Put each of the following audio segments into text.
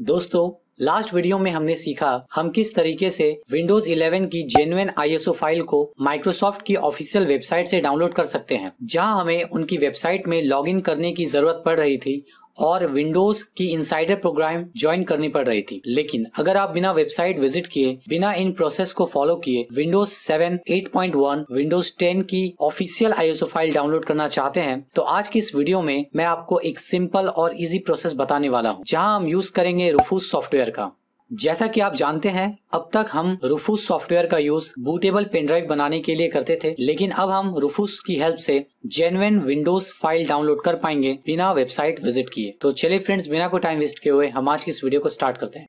दोस्तों last video में हमने सीखा हम किस तरीके से विंडोज़ 11 की जेनुअन आईएसओ फ़ाइल को माइक्रोसॉफ्ट की ऑफिशियल वेबसाइट से डाउनलोड कर सकते हैं। जहाँ हमें उनकी वेबसाइट में लॉगिन करने की ज़रूरत पड़ रही थी और विंडोज़ की इनसाइडर प्रोग्राम ज्वाइन करनी पड़ रही थी। लेकिन अगर आप बिना वेबसाइट विज़िट किए बिना इन प्रोसेस को फॉलो किए विंडोज़ 7, 8.1, विंडोज़ 10 की ऑफिशियल आईएसओ फ़ाइल डाउनलोड करना चाहते हैं तो आज की इस वीडियो में मैं आपको एक सिंपल और इजी प्रोसेस बताने वाला हूँ जहाँ हम यूज़ करेंगे रूफूस सॉफ्टवेयर का। जैसा कि आप जानते हैं, अब तक हम रूफूस सॉफ्टवेयर का यूज़ बूटेबल पेन ड्राइव बनाने के लिए करते थे, लेकिन अब हम रूफूस की हेल्प से जेनविन विंडोज़ फ़ाइल डाउनलोड कर पाएँगे बिना वेबसाइट विज़िट किए। तो चलिए फ्रेंड्स बिना को टाइम वेस्ट किए हुए हम आज की इस वीडियो को स्टार्ट करते हैं।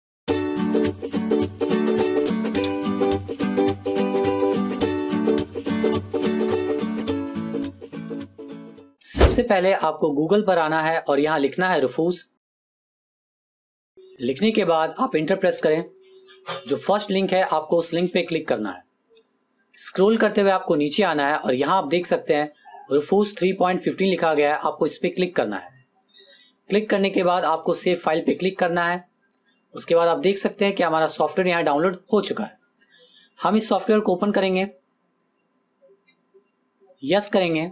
सबसे पहले आपको गूगल पर आना है और यहाँ लिखना है रूफूस लिखने के बाद आप इंटर प्रेस करें। जो फ़र्स्ट लिंक है, आपको उस लिंक पे क्लिक करना है। स्क्रॉल करते हुए आपको नीचे आना है और यहाँ आप देख सकते हैं रूफूस 3.15 लिखा गया है, आपको इस पर क्लिक करना है। क्लिक करने के बाद आपको सेव फ़ाइल पे क्लिक करना है। उसके बाद आप देख सकते हैं कि हमारा सॉफ्टवेयर यहाँ डाउनलोड हो चुका है। हम इस सॉफ्टवेयर को ओपन करेंगे। यस करेंगे।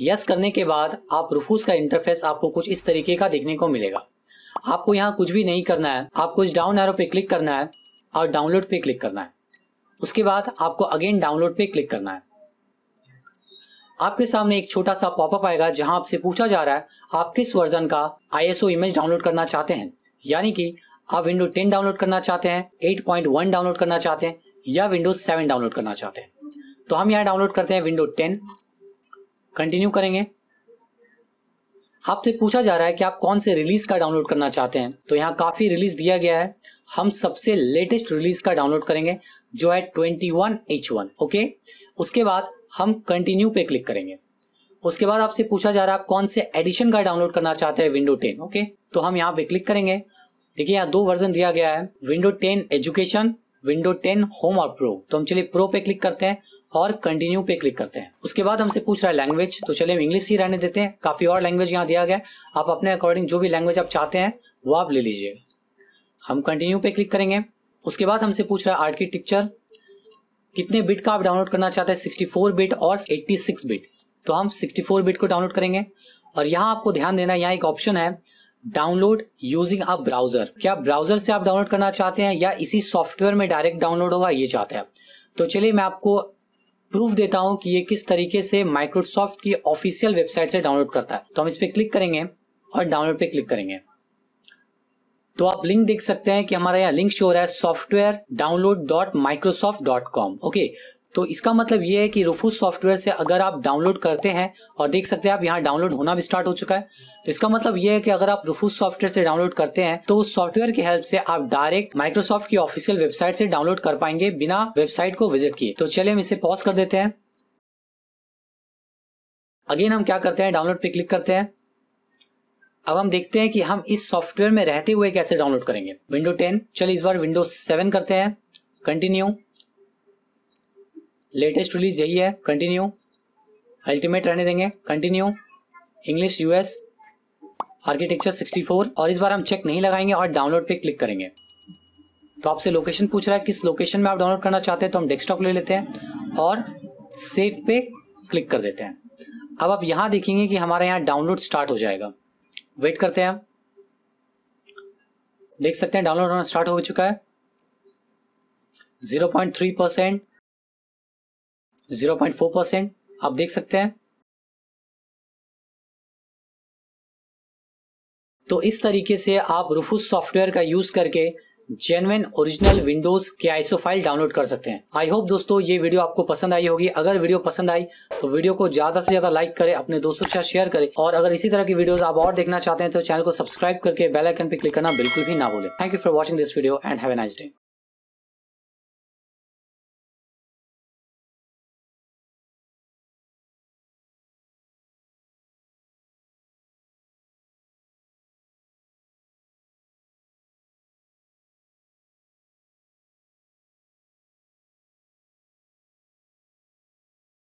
यस करने के बाद आप रूफूस का इंटरफेस आपको कुछ इस तरीके का देखने को मिलेगा। आपको यहाँ कुछ भी नहीं करना है। आपको इस डाउन एरो पे क्लिक करना है और डाउनलोड पे क्लिक करना है। उसके बाद आपको अगेन डाउनलोड पे क्लिक करना है। आपके सामने एक छोटा सा पॉपअप आएगा जहाँ आपसे पूछा जा रहा है, आप किस वर्जन का आईएसओ इमेज डाउनलोड करना चाहते हैं? यानी कि आप विंडो 10 डाउनलोड करना चाहते हैं 8.1 डाउनलोड करना चाहते हैं या विंडोज़ 7 डाउनलोड करना चाहते हैं। तो हम यहाँ डाउनलोड करते हैं विंडो 10 कंटिन्यू करेंगे। आपसे पूछा जा रहा है कि आप कौन से रिलीज़ का डाउनलोड करना चाहते हैं। तो यहाँ काफ़ी रिलीज़ दिया गया है। हम सबसे लेटेस्ट रिलीज़ का डाउनलोड करेंगे, जो है twenty one H one okay उसके बाद हम कंटिन्यू पे क्लिक करेंगे। उसके बाद आपसे पूछा जा रहा है आप कौन से एडिशन का डाउनलोड करना चाहते हैं विंडो टेन ओके तो हम यहाँ पे क्लिक करेंगे। देखिए, यहाँ दो वर्जन दिया गया है window ten education window 10 home और प्रो तो हम चलिए प्रो पे क्लिक करते हैं और कंटिन्यू पे क्लिक करते हैं। उसके बाद हमसे पूछ रहा है लैंग्वेज तो चलिए हम इंग्लिश ही रहने देते हैं। काफ़ी और लैंग्वेज यहाँ दिया गया आप अपने अकॉर्डिंग जो भी लैंग्वेज आप चाहते हैं, वो आप ले लीजिएगा हम कंटिन्यू पे क्लिक करेंगे। उसके बाद हमसे पूछ रहा है आर्किटेक्चर कितने बिट का आप डाउनलोड करना चाहते हैं? 64 बिट और 86 बिट तो हम 64 बिट को डाउनलोड करेंगे। और यहाँ आपको ध्यान देना यहाँ एक ऑप्शन है डाउनलोड यूजिंग अ ब्राउज़र क्या ब्राउज़र से आप डाउनलोड करना चाहते हैं या इसी सॉफ्टवेयर में डायरेक्ट डाउनलोड होगा, ये चाहते हैं तो चलिए मैं आपको प्रूफ देता हूँ कि ये किस तरीके से माइक्रोसॉफ्ट की ऑफिशियल वेबसाइट से डाउनलोड करता है। तो हम इस पर क्लिक करेंगे और डाउनलोड पे क्लिक करेंगे। तो आप लिंक देख सकते हैं कि हमारा यहाँ लिंक शो हो रहा है software download dot Microsoft dot com okay तो इसका मतलब ये है कि रूफूस सॉफ्टवेयर से अगर आप डाउनलोड करते हैं और देख सकते हैं आप यहाँ डाउनलोड होना भी स्टार्ट हो चुका है तो इसका मतलब ये है कि अगर आप रूफूस सॉफ्टवेयर से डाउनलोड करते हैं तो उस सॉफ्टवेयर की हेल्प से आप डायरेक्ट माइक्रोसॉफ्ट की ऑफिशियल वेबसाइट से डाउनलोड कर पाएँगे बिना वेबसाइट को विज़िट किए। तो चलिए हम इसे पॉज कर देते हैं। अगेन हम क्या करते हैं डाउनलोड पे क्लिक करते हैं। अब हम देखते हैं कि हम इस सॉफ्टवेयर में रहते हुए कैसे डाउनलोड करेंगे। विंडो 10 चलिए इस बार विंडो 7 करते हैं। कंटिन्यू लेटेस्ट रिलीज़ यही है कंटिन्यू अल्टीमेट रहने देंगे कंटिन्यू इंग्लिश यूएस आर्किटेक्चर 64 और इस बार हम चेक नहीं लगाएँगे और डाउनलोड पे क्लिक करेंगे. तो आपसे लोकेशन पूछ रहा है, किस लोकेशन में आप डाउनलोड करना चाहते हैं तो हम डेस्कटॉप ले लेते हैं और सेव पे क्लिक कर देते हैं. अब आप यहाँ देखेंगे कि हमारे यहाँ डाउनलोड स्टार्ट हो जाएगा. वेट करते हैं देख सकते हैं डाउनलोड होना स्टार्ट हो चुका है. 0.3 परसेंट 0.4 परसेंट, आप देख सकते हैं। तो इस तरीके से आप रूफूस सॉफ्टवेयर का यूज़ करके जेनविन ओरिजिनल विंडोज़ के आईसो फ़ाइल डाउनलोड कर सकते हैं। आई होप दोस्तों ये वीडियो आपको पसंद आई होगी। अगर वीडियो पसंद आई तो वीडियो को ज़्यादा से ज़्यादा लाइक करें, अपने दोस्तों के साथ शेयर करें। और अगर इसी तरह की वीडियोस आप और देखना चाहते हैं तो चैनल को सब्सक्राइब करके बेल आइकन पे क्लिक करना बिल्कुल भी ना भूलें। Thank you for watching this video and have a nice day